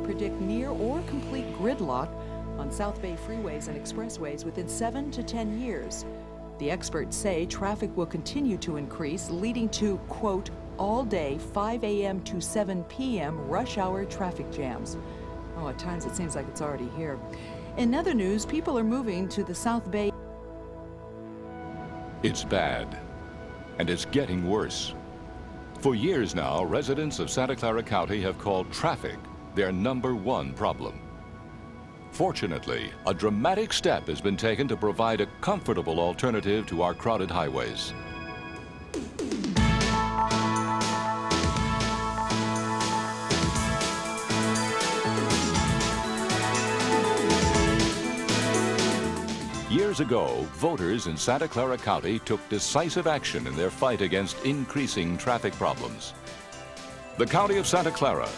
predict near or complete gridlock on South Bay freeways and expressways within seven to 10 years. The experts say traffic will continue to increase, leading to, quote, all day 5 a.m. to 7 p.m. rush hour traffic jams. Oh, at times it seems like it's already here. In other news, people are moving to the South Bay. It's bad, and it's getting worse. For years now, residents of Santa Clara County have called traffic their number one problem. Fortunately, a dramatic step has been taken to provide a comfortable alternative to our crowded highways. Years ago, voters in Santa Clara County took decisive action in their fight against increasing traffic problems. The County of Santa Clara,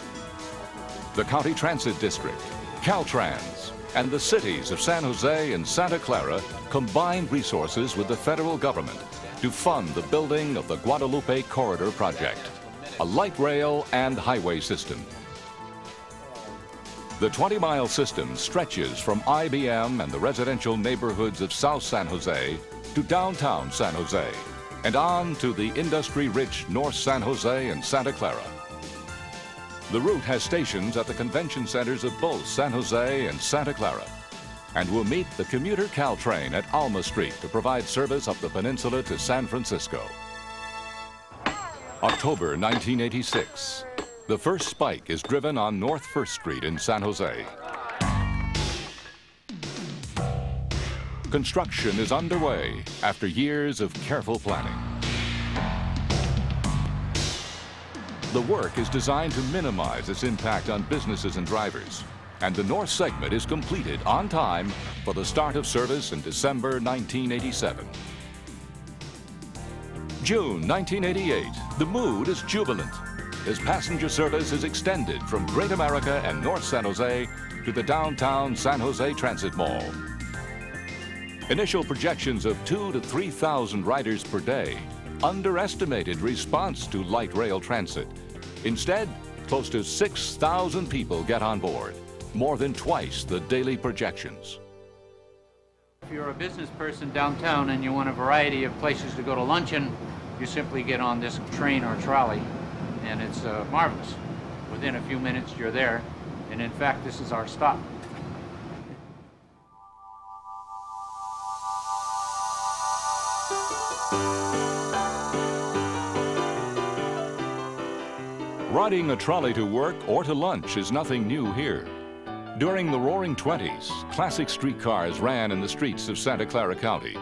the County Transit District, Caltrans, and the cities of San Jose and Santa Clara combined resources with the federal government to fund the building of the Guadalupe Corridor Project, a light rail and highway system the 20-mile system stretches from IBM and the residential neighborhoods of South San Jose to downtown San Jose and on to the industry-rich North San Jose and Santa Clara. The route has stations at the convention centers of both San Jose and Santa Clara and will meet the commuter Caltrain at Alma Street to provide service up the peninsula to San Francisco. October 1986. The first spike is driven on North 1st Street in San Jose. Construction is underway after years of careful planning. The work is designed to minimize its impact on businesses and drivers, and the north segment is completed on time for the start of service in December 1987. June 1988, the mood is jubilant as passenger service is extended from Great America and North San Jose to the downtown San Jose Transit Mall. Initial projections of two to 3,000 riders per day underestimated response to light rail transit. Instead, close to 6,000 people get on board, more than twice the daily projections. If you're a business person downtown and you want a variety of places to go to luncheon, you simply get on this train or trolley and it's uh, marvelous. Within a few minutes, you're there, and in fact, this is our stop. Riding a trolley to work or to lunch is nothing new here. During the Roaring Twenties, classic streetcars ran in the streets of Santa Clara County.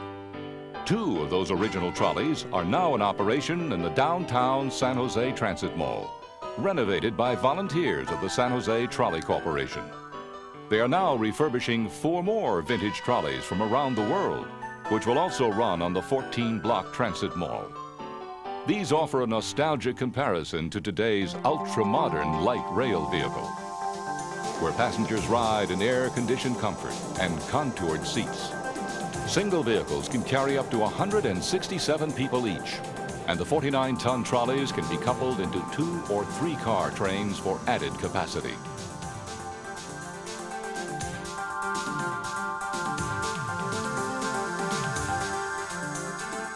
Two of those original trolleys are now in operation in the downtown San Jose Transit Mall, renovated by volunteers of the San Jose Trolley Corporation. They are now refurbishing four more vintage trolleys from around the world, which will also run on the 14-block Transit Mall. These offer a nostalgic comparison to today's ultra-modern light rail vehicle, where passengers ride in air-conditioned comfort and contoured seats. Single vehicles can carry up to 167 people each, and the 49-ton trolleys can be coupled into two or three-car trains for added capacity.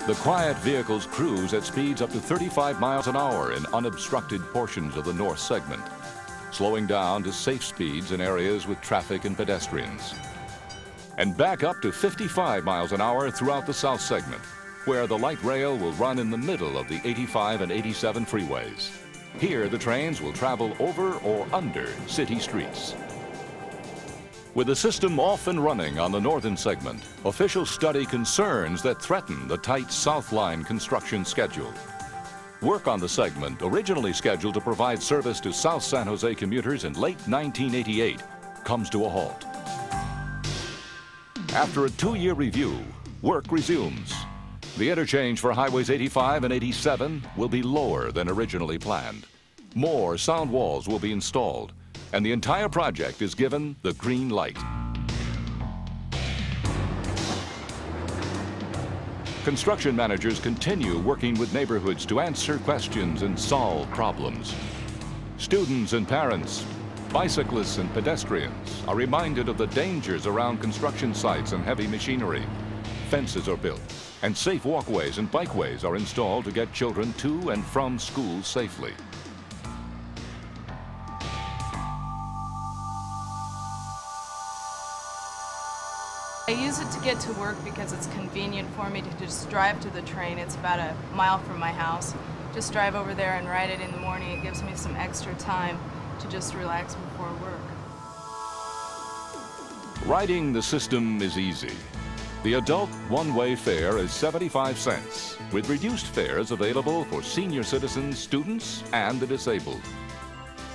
The quiet vehicles cruise at speeds up to 35 miles an hour in unobstructed portions of the north segment, slowing down to safe speeds in areas with traffic and pedestrians and back up to 55 miles an hour throughout the south segment, where the light rail will run in the middle of the 85 and 87 freeways. Here, the trains will travel over or under city streets. With the system off and running on the northern segment, official study concerns that threaten the tight South Line construction schedule. Work on the segment, originally scheduled to provide service to South San Jose commuters in late 1988, comes to a halt. After a two-year review, work resumes. The interchange for Highways 85 and 87 will be lower than originally planned. More sound walls will be installed, and the entire project is given the green light. Construction managers continue working with neighborhoods to answer questions and solve problems. Students and parents, bicyclists and pedestrians are reminded of the dangers around construction sites and heavy machinery. Fences are built, and safe walkways and bikeways are installed to get children to and from school safely. Get to work because it's convenient for me to just drive to the train. It's about a mile from my house. Just drive over there and ride it in the morning. It gives me some extra time to just relax before work. Riding the system is easy. The adult one-way fare is 75 cents, with reduced fares available for senior citizens, students, and the disabled.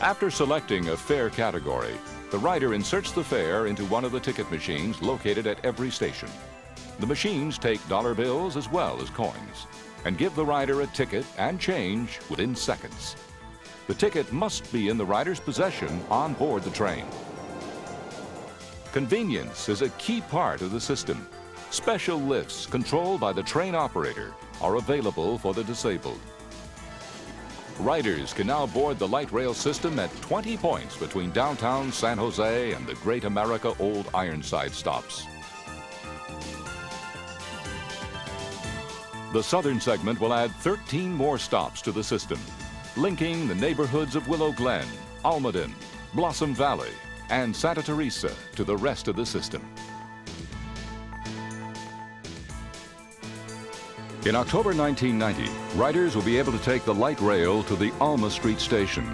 After selecting a fare category, the rider inserts the fare into one of the ticket machines located at every station. The machines take dollar bills as well as coins and give the rider a ticket and change within seconds. The ticket must be in the rider's possession on board the train. Convenience is a key part of the system. Special lifts controlled by the train operator are available for the disabled. Riders can now board the light rail system at 20 points between downtown San Jose and the Great America Old Ironside stops. The southern segment will add 13 more stops to the system, linking the neighborhoods of Willow Glen, Almaden, Blossom Valley, and Santa Teresa to the rest of the system. In October 1990, riders will be able to take the light rail to the Alma Street station,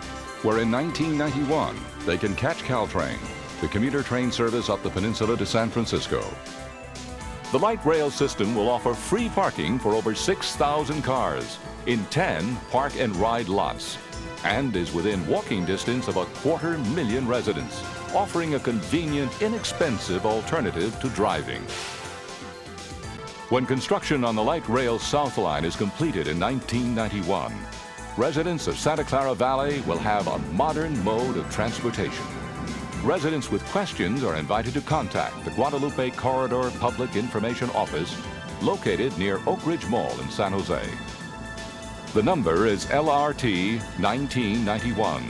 where in 1991 they can catch Caltrain, the commuter train service up the peninsula to San Francisco. The light rail system will offer free parking for over 6,000 cars in 10 park and ride lots and is within walking distance of a quarter million residents, offering a convenient, inexpensive alternative to driving. When construction on the light rail South Line is completed in 1991, residents of Santa Clara Valley will have a modern mode of transportation. Residents with questions are invited to contact the Guadalupe Corridor Public Information Office located near Oakridge Mall in San Jose. The number is LRT 1991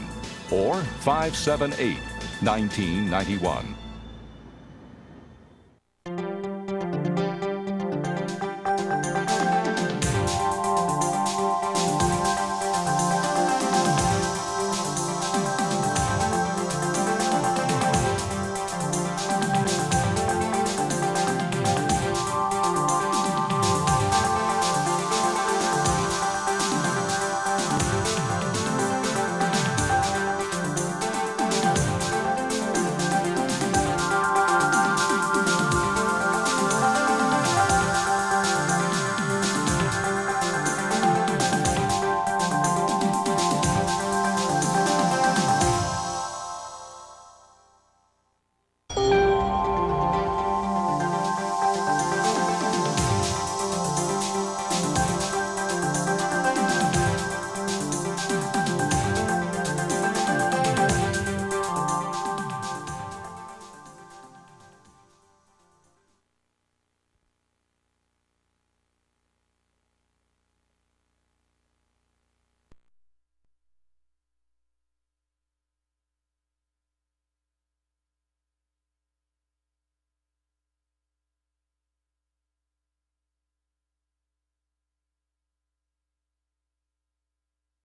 or 578 1991.